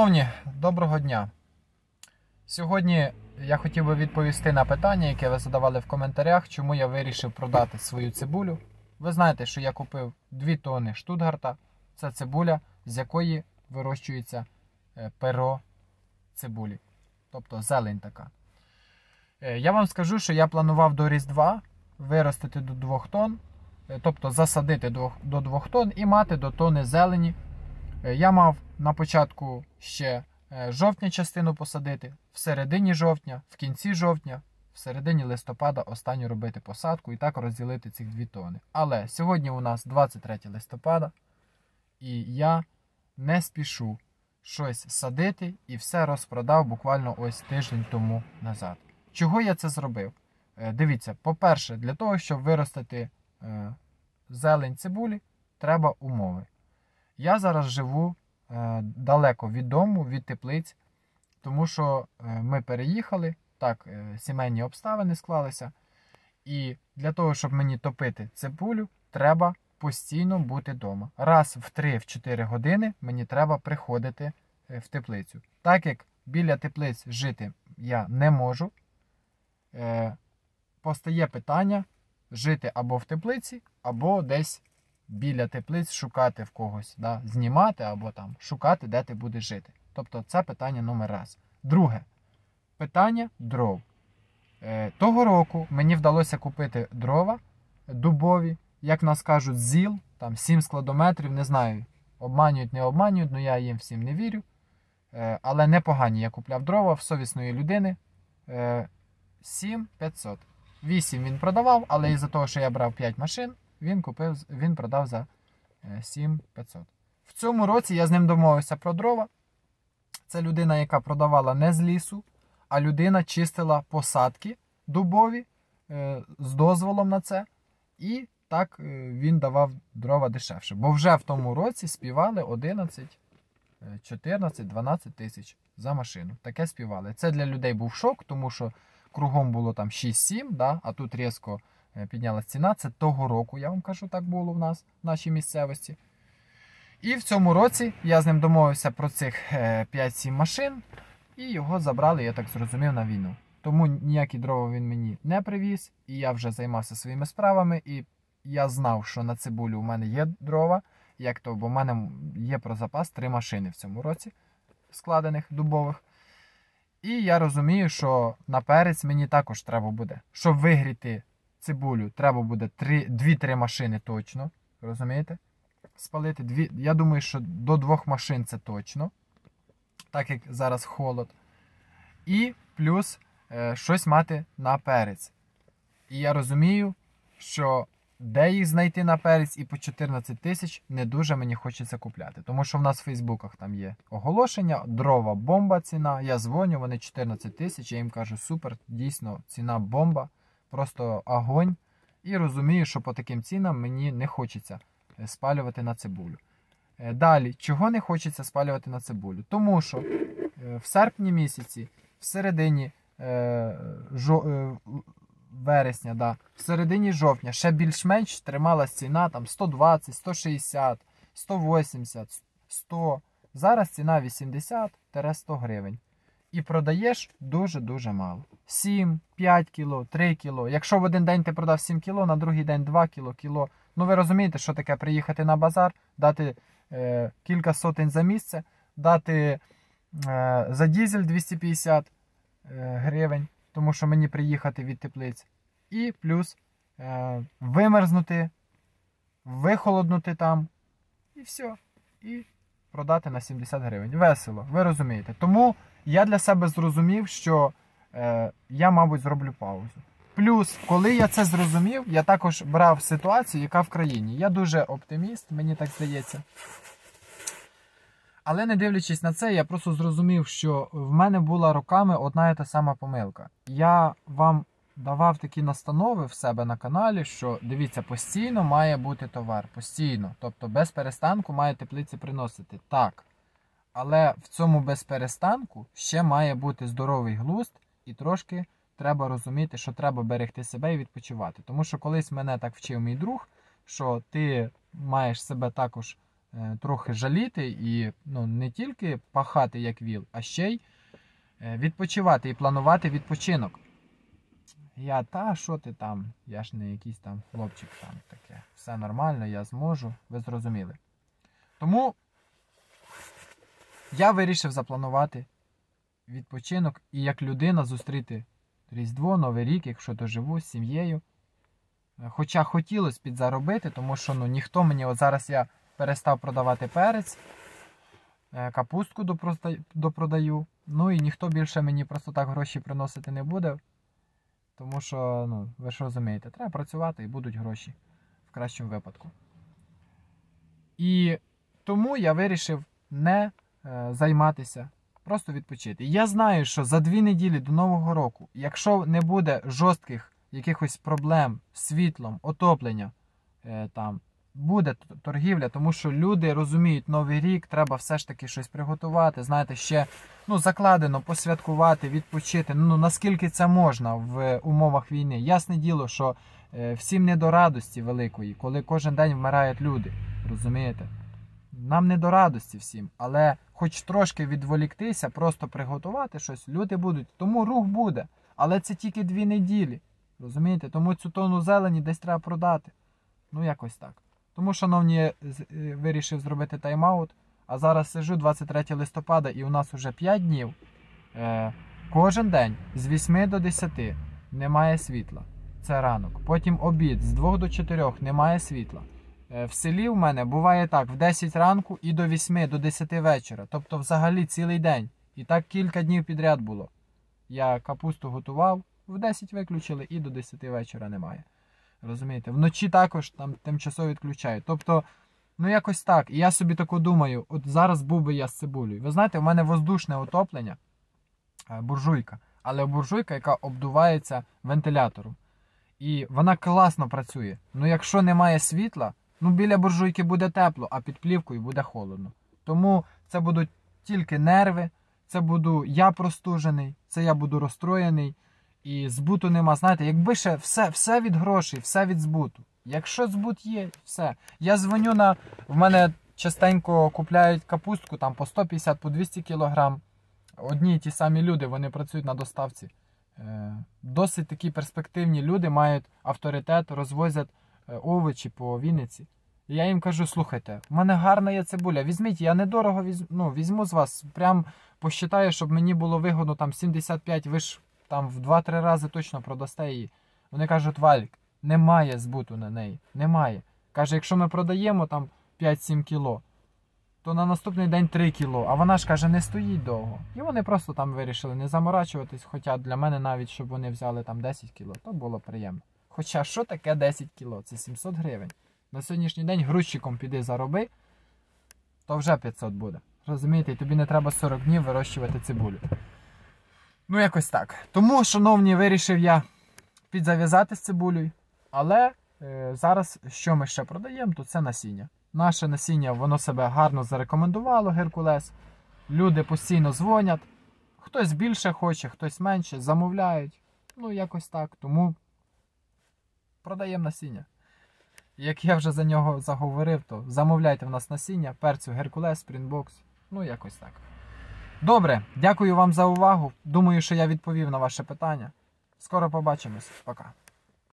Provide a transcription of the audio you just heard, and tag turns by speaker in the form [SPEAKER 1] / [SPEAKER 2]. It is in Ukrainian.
[SPEAKER 1] Шановні, доброго дня. Сьогодні я хотів би відповісти на питання, яке ви задавали в коментарях, чому я вирішив продати свою цибулю. Ви знаєте, що я купив 2 тонни штутгарта. Це цибуля, з якої вирощується е, перо цибулі, тобто зелень така. Е, Я вам скажу, що я планував до Різдва виростити до 2 тонн, е, тобто засадити до до 2 тонн і мати до тонни зелені. Я мав на початку ще е, жовтня частину посадити, в середині жовтня, в кінці жовтня, в середині листопада останню робити посадку і так розділити ці 2 тони. Але сьогодні у нас 23 листопада, і я не спішу щось садити і все розпродав буквально ось тиждень тому назад. Чого я це зробив? Е, Дивіться, по-перше, для того, щоб виростити е, зелень цибулі, треба умови. Я зараз живу далеко від дому, від теплиць, тому що е, ми переїхали, так, е, сімейні обставини склалися. І для того, щоб мені топити цибулю, треба постійно бути вдома. Раз в 3-4 години мені треба приходити е, в теплицю. Так як біля теплиць жити я не можу, е, постає питання жити або в теплиці, або десь біля теплиць шукати в когось, да, знімати або там шукати, де ти будеш жити. Тобто це питання номер раз. Друге питання дров. Е, того року мені вдалося купити дрова дубові, як нас кажуть, ЗІЛ, там 7 складометрів, не знаю, обманюють, не обманюють, але я їм всім не вірю. Е, але непогані я купляв дрова в совісної людини. Е, 7500. 8 він продавав, але із-за того, що я брав 5 машин, він купив, він продав за е, 7500. В цьому році я з ним домовився про дрова. Це людина, яка продавала не з лісу, а людина чистила посадки дубові е, з дозволом на це. І так е, він давав дрова дешевше. Бо вже в тому році співали 11, е, 14, 12 тисяч за машину. Таке співали. Це для людей був шок, тому що кругом було там 6-7, да, а тут різко е, піднялась ціна. Це того року, я вам кажу, так було в нас, в нашій місцевості. І в цьому році я з ним домовився про цих е, 5-7 машин, і його забрали, я так зрозумів, на війну. Тому ніякі дрова він мені не привіз, і я вже займався своїми справами. І я знав, що на цибулю у мене є дрова, як то, бо в мене є про запас три машини в цьому році, складених дубових. І я розумію, що на перець мені також треба буде. Щоб вигріти цибулю, треба буде 2-3 машини точно. Розумієте? Спалити дві. Я думаю, що до двох машин це точно. Так як зараз холод. І плюс е, щось мати на перець. І я розумію, що де їх знайти на перець і по 14 тисяч не дуже мені хочеться купляти. Тому що в нас в Фейсбуках там є оголошення, дрова бомба ціна. Я дзвоню, вони 14 тисяч. Я їм кажу, супер, дійсно, ціна бомба, просто огонь. І розумію, що по таким цінам мені не хочеться е, спалювати на цибулю. Е, Далі, чого не хочеться спалювати на цибулю? Тому що е, в серпні місяці, в середині жо, вересня, да, в середині жовтня ще більш-менш трималась ціна там 120, 160, 180, 100. Зараз ціна 80-100 гривень. І продаєш дуже-дуже мало. 7, 5 кіло, 3 кіло. Якщо в один день ти продав 7 кіло, на другий день 2 кіло, кіло. Ну ви розумієте, що таке приїхати на базар, дати е, кілька сотень за місце, дати е, за дізель 250 е, гривень, тому що мені приїхати від теплиць. І плюс е, вимерзнути, вихолоднути там. І все. І продати на 70 гривень. Весело, ви розумієте. Тому я для себе зрозумів, що я, мабуть, зроблю паузу. Плюс, коли я це зрозумів, я також брав ситуацію, яка в країні. Я дуже оптиміст, мені так здається. Але не дивлячись на це, я просто зрозумів, що в мене була роками одна і та сама помилка. Я вам давав такі настанови в себе на каналі, що дивіться, постійно має бути товар. Постійно. Тобто без перестанку має теплиці приносити. Так. Але в цьому без перестанку ще має бути здоровий глузд і трошки треба розуміти, що треба берегти себе і відпочивати. Тому що колись мене так вчив мій друг, що ти маєш себе також е, трохи жаліти і ну, не тільки пахати як віл, а ще й е, відпочивати і планувати відпочинок. Я, та що ти там? Я ж не якийсь там хлопчик там таке. Все нормально, я зможу, ви зрозуміли. Тому я вирішив запланувати відпочинок і як людина зустріти Різдво, Новий рік, якщо доживу з сім'єю. Е, Хоча хотілося підзаробити, тому що ну, ніхто мені, от зараз я перестав продавати перець, е, капустку допродаю, ну і ніхто більше мені просто так гроші приносити не буде. Тому що, ну, ви ж розумієте, треба працювати і будуть гроші в кращому випадку. І тому я вирішив не е, займатися, просто відпочити. Я знаю, що за дві неділі до Нового року, якщо не буде жорстких якихось проблем з світлом, отоплення, е, там, буде торгівля, тому що люди розуміють, Новий рік треба все ж таки щось приготувати, знаєте, ще ну, закладено, посвяткувати, відпочити. Ну наскільки це можна в умовах війни? Ясне діло, що е, всім не до радості великої, коли кожен день вмирають люди. Розумієте? Нам не до радості всім, але хоч трошки відволіктися, просто приготувати щось, люди будуть. Тому рух буде. Але це тільки дві неділі. Розумієте? Тому цю тонну зелені десь треба продати. Ну, якось так. Тому, шановні, е, вирішив зробити тайм-аут. А зараз сижу 23 листопада, і у нас вже 5 днів. Е, кожен день з 8 до 10 немає світла. Це ранок. Потім обід з 2 до 4 немає світла. Е, В селі в мене буває так: в 10 ранку і до 8 до 10 вечора. Тобто, взагалі цілий день. І так кілька днів підряд було. Я капусту готував, в 10 виключили і до 10 вечора немає. Розумієте? Вночі також там тимчасово відключають. Тобто, ну якось так. І я собі таку думаю, от зараз був би я з цибулею. Ви знаєте, в мене воздушне отоплення, е, буржуйка, але буржуйка, яка обдувається вентилятором. І вона класно працює. Ну якщо немає світла, ну біля буржуйки буде тепло, а під плівкою буде холодно. Тому це будуть тільки нерви, це буду я простужений, це я буду розстроєний. І збуту нема. Знаєте, якби ще все, все від грошей, все від збуту. Якщо збут є, все. Я дзвоню на. В мене частенько купляють капустку там по 150, по 200 кілограм. Одні і ті самі люди, вони працюють на доставці. Е, Досить такі перспективні люди мають авторитет, розвозять овочі по Вінниці. І я їм кажу: слухайте, в мене гарна є цибуля. Візьміть, я недорого візьму, ну, візьму з вас. Прям посчитаю, щоб мені було вигодно там 75, ви ж там в 2-3 рази точно продасте її. Вони кажуть, Валік, немає збуту на неї. Немає. Каже, якщо ми продаємо там 5-7 кіло, то на наступний день 3 кіло. А вона ж каже, не стоїть довго. І вони просто там вирішили не заморачуватись. Хоча для мене навіть, щоб вони взяли там 10 кіло, то було приємно. Хоча що таке 10 кіло? Це 700 гривень. На сьогоднішній день грузчиком піди зароби, то вже 500 буде. Розумієте, і тобі не треба 40 днів вирощувати цибулю. Ну, якось так. Тому, шановні, вирішив я підзав'язати з цибулею. Але е, зараз, що ми ще продаємо, то це насіння. Наше насіння, воно себе гарно зарекомендувало, Геркулес. Люди постійно дзвонять. Хтось більше хоче, хтось менше, замовляють. Ну, якось так. Тому продаємо насіння. Як я вже за нього заговорив, то замовляйте в нас насіння, перцю Геркулес, Спрінбокс. Ну, якось так. Добре, дякую вам за увагу. Думаю, що я відповів на ваше питання. Скоро побачимось. Пока.